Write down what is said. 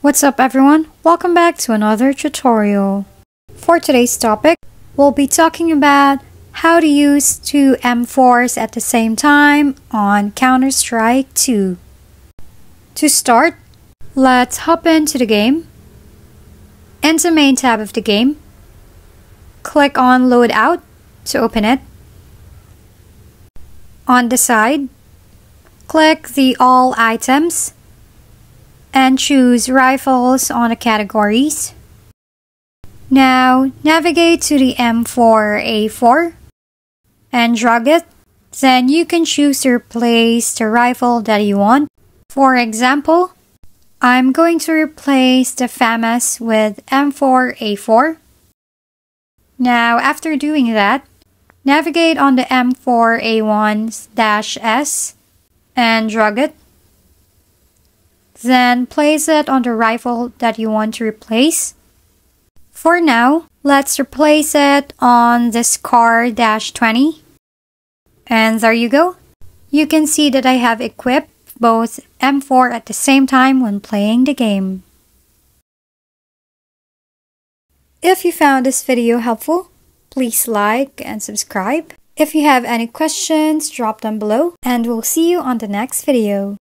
What's up everyone? Welcome back to another tutorial. For today's topic, we'll be talking about how to use two M4s at the same time on Counter-Strike 2. To start, let's hop into the game. Enter main tab of the game. Click on loadout to open it. On the side, click the all items and choose rifles on the categories. Now navigate to the M4A4 and drag it. Then you can choose to replace the rifle that you want. For example, I'm going to replace the FAMAS with M4A4. Now after doing that, navigate on the M4A1-S and drag it then place it on the rifle that you want to replace. For now, let's replace it on the SCAR-20. And there you go. You can see that I have equipped both M4 at the same time when playing the game. If you found this video helpful, please like and subscribe. If you have any questions, drop them below and we'll see you on the next video.